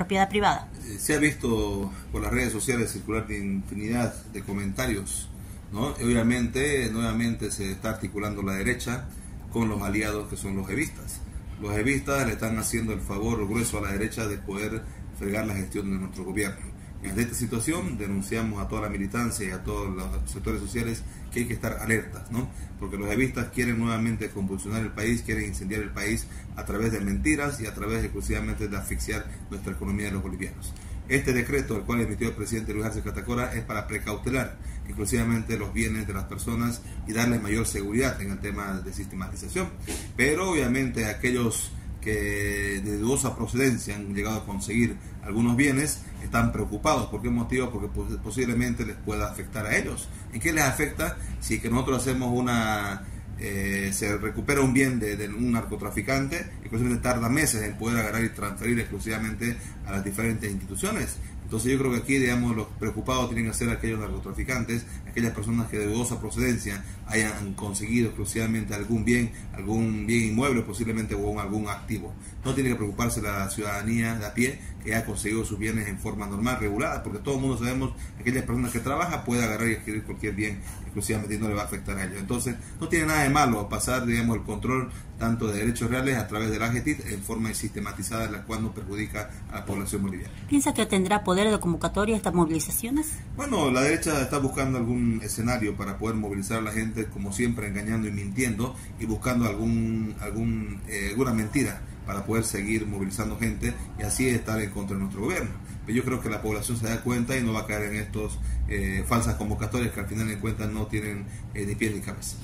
propiedad privada. Eh, se ha visto por las redes sociales circular de infinidad de comentarios, ¿no? obviamente, nuevamente se está articulando la derecha con los aliados que son los evistas. Los evistas le están haciendo el favor grueso a la derecha de poder fregar la gestión de nuestro gobierno. Ante esta situación denunciamos a toda la militancia y a todos los sectores sociales que hay que estar alertas, ¿no? Porque los evistas quieren nuevamente convulsionar el país, quieren incendiar el país a través de mentiras y a través exclusivamente de asfixiar nuestra economía de los bolivianos. Este decreto, el cual emitió el presidente Luis Arce Catacora, es para precautelar exclusivamente los bienes de las personas y darles mayor seguridad en el tema de sistematización. Pero obviamente aquellos que de dudosa procedencia han llegado a conseguir algunos bienes están preocupados. ¿Por qué motivo? Porque posiblemente les pueda afectar a ellos. ¿En qué les afecta? Si que nosotros hacemos una... Eh, se recupera un bien de, de, un narcotraficante y posiblemente tarda meses en poder agarrar y transferir exclusivamente a las diferentes instituciones. Entonces yo creo que aquí, digamos, los preocupados tienen que ser aquellos narcotraficantes, aquellas personas que de dudosa procedencia hayan conseguido exclusivamente algún bien, algún bien inmueble posiblemente o algún activo. No tiene que preocuparse la ciudadanía de a pie que ha conseguido sus bienes en forma normal, regulada, porque todo el mundo sabemos que aquellas personas que trabajan puede agarrar y adquirir cualquier bien exclusivamente y no le va a afectar a ellos. Entonces no tiene nada de malo pasar, digamos, el control tanto de derechos reales a través del AGETIT en forma sistematizada, la cual no perjudica a la población boliviana. ¿Piensa que tendrá poder de convocatoria estas movilizaciones? Bueno, la derecha está buscando algún escenario para poder movilizar a la gente, como siempre, engañando y mintiendo y buscando algún, algún, eh, alguna mentira para poder seguir movilizando gente y así estar en contra de nuestro gobierno. Pero yo creo que la población se da cuenta y no va a caer en estos eh, falsas convocatorias que al final de cuentas no tienen eh, ni pie ni cabeza.